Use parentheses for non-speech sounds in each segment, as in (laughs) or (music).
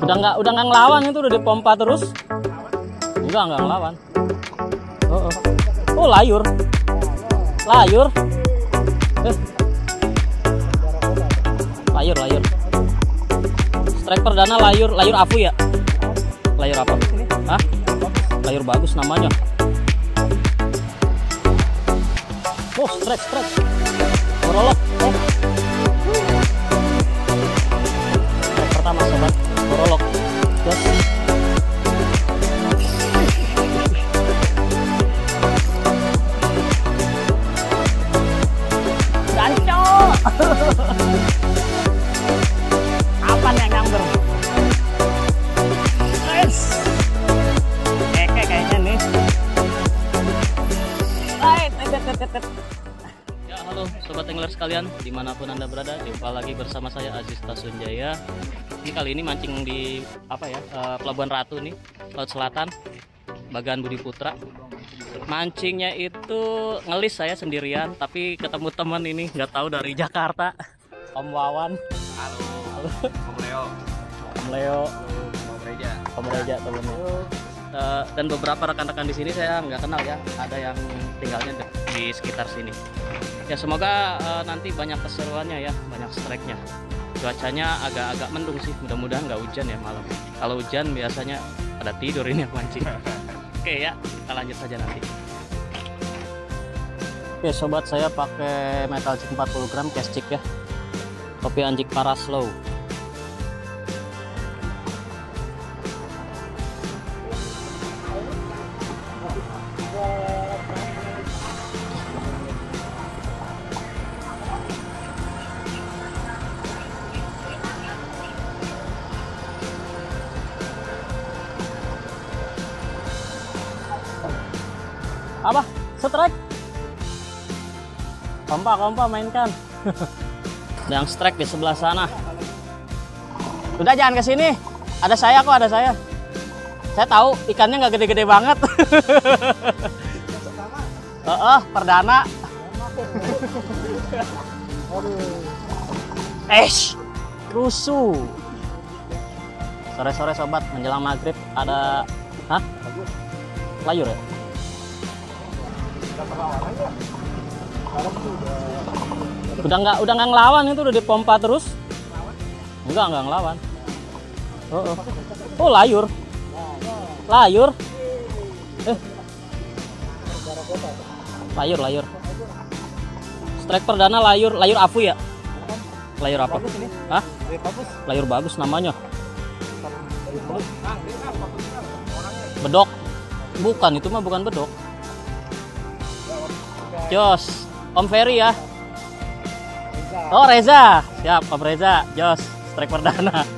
Udah nggak udah nggak ngelawan itu udah dipompa terus. Enggak nggak ngelawan. Oh, oh. oh layur. Layur. Eh. Layur, layur. Strike perdana layur, layur afu ya? Layur apa? Hah? Layur bagus namanya. Oh, strike, strike. Bersama saya Aziz Tasunjaya. Ini kali ini mancing di apa ya eh, Pelabuhan Ratu nih Laut Selatan Bagan Budi Putra. Mancingnya itu ngelis saya sendirian tapi ketemu teman ini nggak tahu dari Jakarta. Om Wawan. Halo, Om Leo, Om Leo. Om Reja. Om Reja temennya. Eh, dan beberapa rekan-rekan di sini saya nggak kenal ya. Ada yang tinggalnya di sekitar sini ya semoga eh, nanti banyak keseruannya ya banyak strike-nya. Cuacanya agak-agak mendung sih mudah-mudahan nggak hujan ya malam. Kalau hujan biasanya pada tidur ini yang mancing. (laughs) Oke ya kita lanjut saja nanti. Oke sobat saya pakai metal jig 40 gram cast jig ya. Kopi anjing para slow apa? Strike? Kompa kompa mainkan. (laughs) Yang strike di sebelah sana. Udah jangan ke sini. Ada saya kok ada saya. Saya tahu ikannya nggak gede-gede banget. (laughs) Heeh, perdana. (laughs) Eh rusuh. Sore-sore sobat menjelang maghrib ada hah? Layur ya udah nggak udah nggak ngelawan itu udah dipompa terus. Enggak nggak ngelawan. Oh, oh. oh layur. Layur. Eh. Layur layur. Strike perdana layur layur afu ya? Layur apa? Hah? layur bagus. Namanya. Bedok. Bukan itu mah bukan bedok Jos, Om Ferry ya. Oh Reza, siap Om Reza, Jos, strike perdana.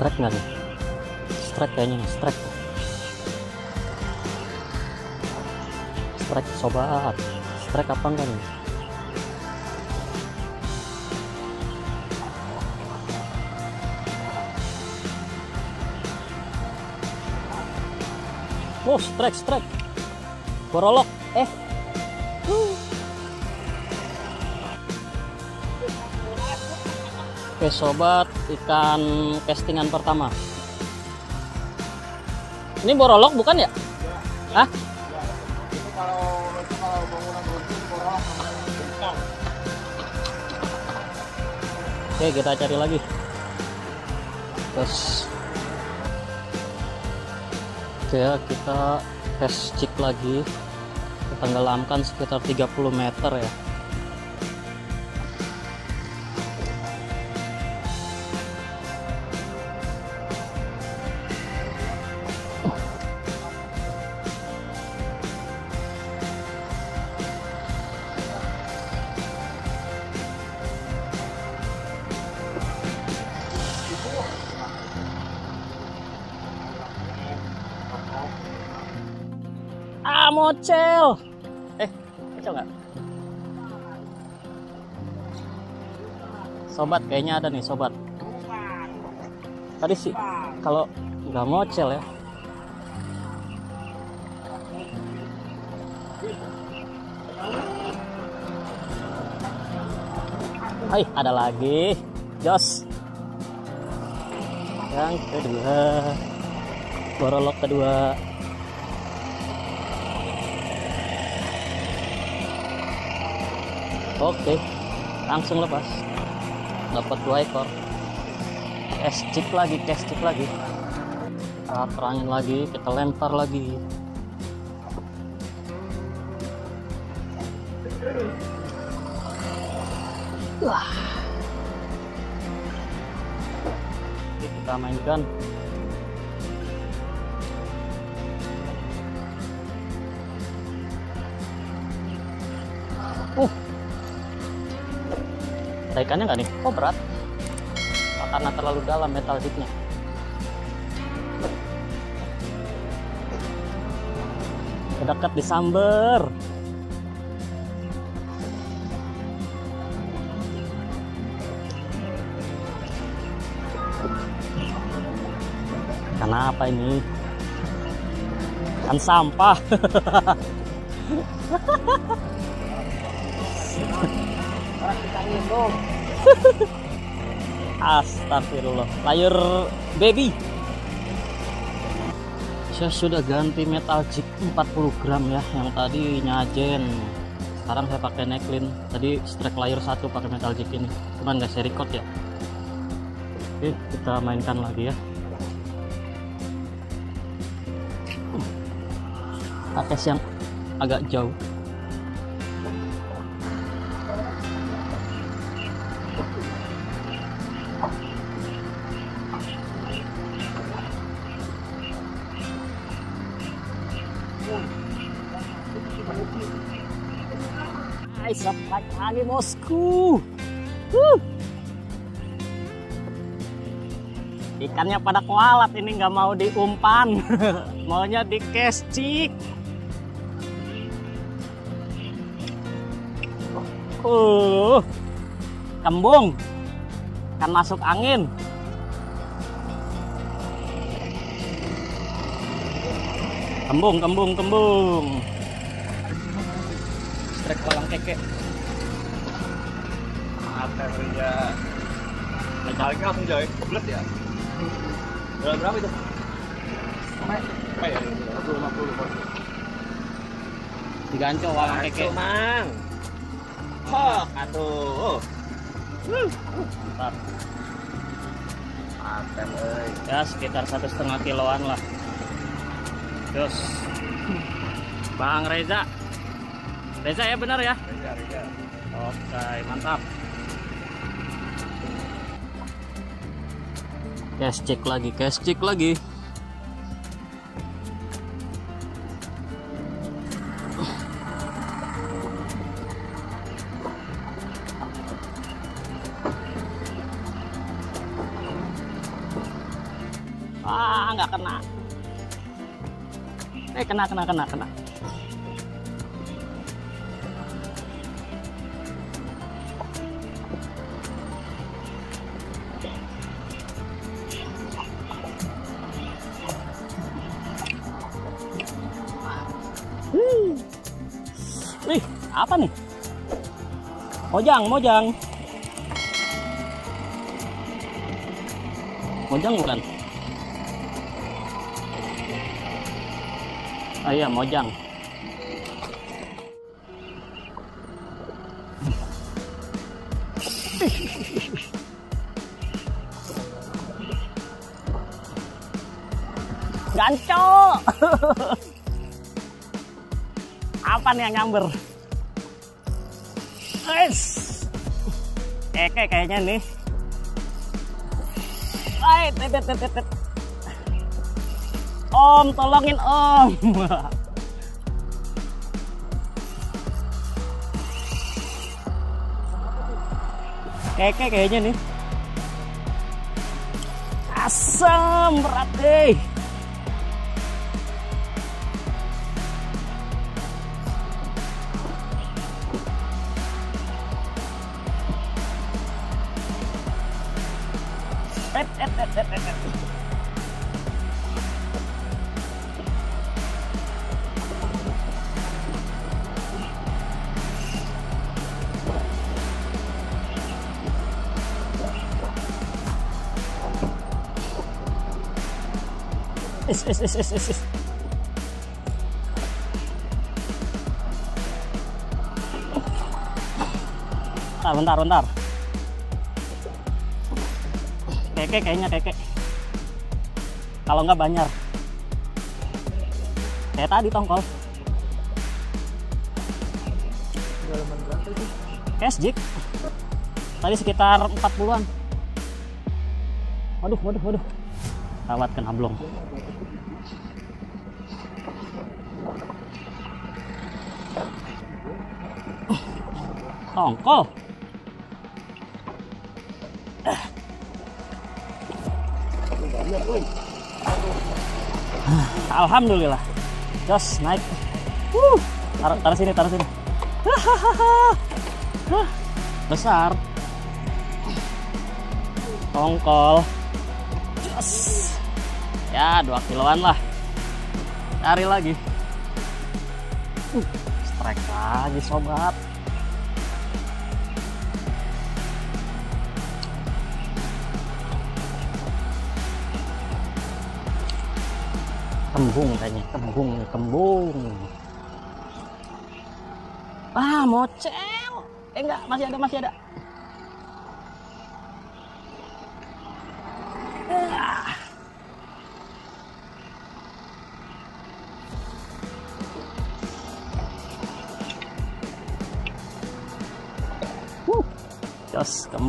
Strike nggak nih? Strike kayaknya nih, strike. Strike sobat. Strike apa enggak nih? Oh, strike, strike. Borolok. Eh. Oke sobat, ikan castingan pertama. Ini borolok bukan ya? Hah? Oke kita cari lagi. Terus, oke ya, kita tes cik lagi. Kita tenggelamkan sekitar 30 meter ya. Sobat kayaknya ada nih sobat. Tadi sih kalau nggak mocel ya. Hai, ada lagi. Jos. Yang kedua. Borolok kedua. Oke. Langsung lepas. Dapat dua ekor. Cash chip lagi, cash chip lagi. Kita terangin lagi, kita lempar lagi. Wah. Kita mainkan. Ada ikannya nggak nih? Oh berat. Karena terlalu dalam metal chipnya. Dekat di samber. Kenapa ini? Kan sampah. (laughs) (laughs) Astagfirullah. Layar baby. Saya sudah ganti metal jig 40 gram ya. Yang tadi nyajen. Sekarang saya pakai necklin. Tadi strike layar satu pakai metal jig ini. Cuman nggak saya record ya. Oke, kita mainkan lagi ya. pakai yang agak jauh Hai, sampai lagi bosku. Ikannya pada kualat ini nggak mau diumpan, maunya di kescik. Uh, kembung kan masuk angin. Kembung, kembung, kembung. Strek kolang keke. Kerja. Metalnya langsung jauh, bulat ya. Berapa berapa itu? Apa ya? 150 Diganco kolang keke. Mang. Hok, atuh. Mantap. Atem euy. Ya sekitar satu setengah kiloan lah. Terus, Bang Reza. Reza ya benar ya? Kerja, kerja. Oke, mantap. Cash check lagi, cash check lagi. Ah, nggak kena. Eh, kena, kena, kena, kena. Apa nih? Mojang, mojang. Mojang bukan? Ah iya, mojang. Ganco. (laughs) Apa nih yang nyamber? Guys. Keke kayaknya nih. Hai, tet, tet, tet, tet. Om, tolongin Om. (laughs) Keke kayaknya nih. Asam berat deh. (laughs) Ah, bentar, bentar. Keke kayaknya keke. Kalau nggak banyak. Kayak tadi tongkol. Cash jig. Tadi sekitar 40-an. Waduh, waduh, waduh. Kawat kena blong. Tongkol. Alhamdulillah. Jos naik. Wuh. Taruh, taruh sini, taruh sini. (laughs) Besar. Tongkol. Jos. Ya, 2 kiloan lah. Cari lagi. Uh, strike lagi sobat. Kembung kayaknya, kembung, kembung. Ah, mocel. Eh enggak, masih ada, masih ada.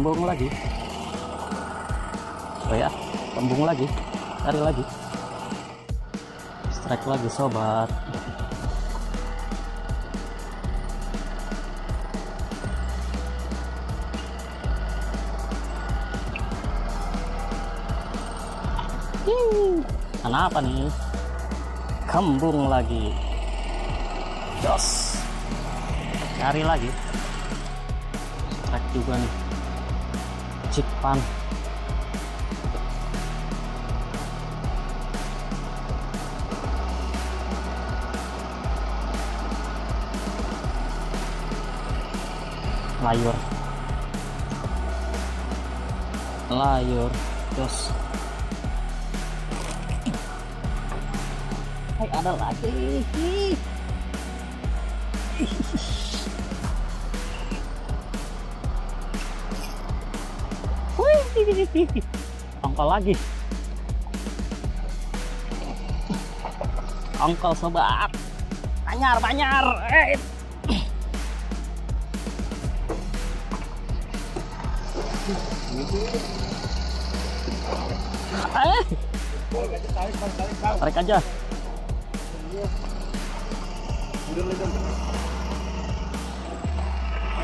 Kembung lagi. Oh ya, kembung lagi. Cari lagi. Strike lagi sobat. Kenapa nih? Kembung lagi. Jos. Cari lagi. Strike juga nih. Cikpan. Layur. Layur. Jos. Hai ada lagi. Wih, Angkol lagi. Angkol sobat. Banyar, banyar. Eh. Eh, Tarik, aja.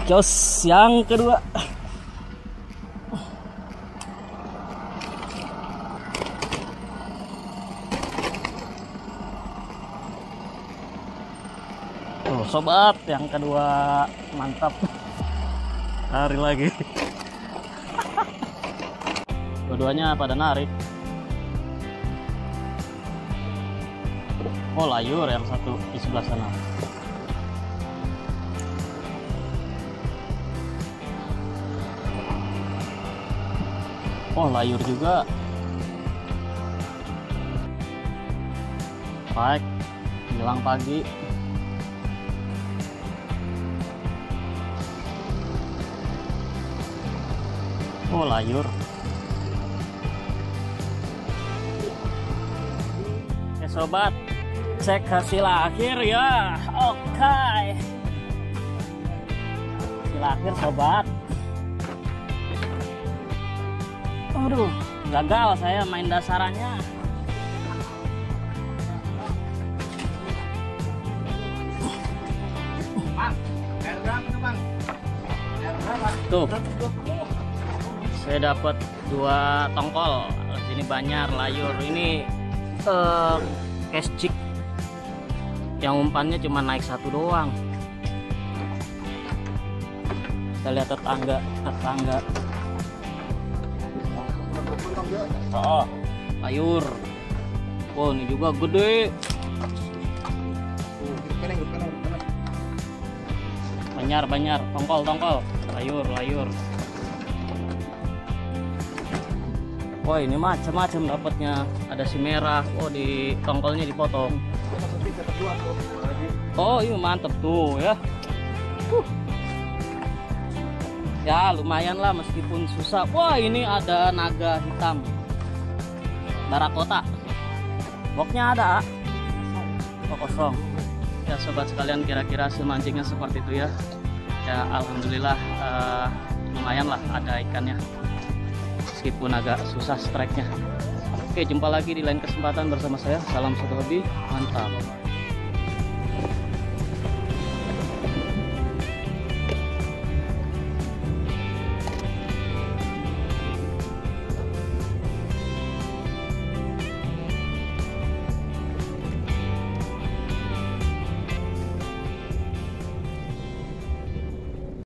Jos yang kedua. Tuh, sobat, yang kedua mantap. Lari lagi. Dua-duanya pada narik. Oh, layur yang satu di sebelah sana. Oh, layur juga. Baik, hilang pagi. Oh, layur. Oke, sobat. Cek hasil akhir ya. Oke. Hasil akhir, sobat. Aduh, gagal saya main dasarannya. Bang, air berapa tuh, Bang? Air berapa? Tuh, saya dapat dua tongkol. Sini banyak layur. Ini cash jig. Yang umpannya cuma naik satu doang. Kita lihat tetangga, tetangga. Oh, layur. Oh, ini juga gede. Banyak, banyak. Tongkol, tongkol. Layur, layur. Wah ini macam-macam dapatnya. Ada si merah. Oh di tongkolnya dipotong. Oh ini mantep tuh ya. Huh. Ya lumayan lah meskipun susah. Wah ini ada naga hitam. Darah kota. Boknya ada. Oh kosong. Ya sobat sekalian kira-kira hasil mancingnya seperti itu ya. Ya alhamdulillah eh, lumayan lah ada ikannya. Meskipun agak susah strike-nya. Oke jumpa lagi di lain kesempatan bersama saya. Salam satu hobi. Mantap.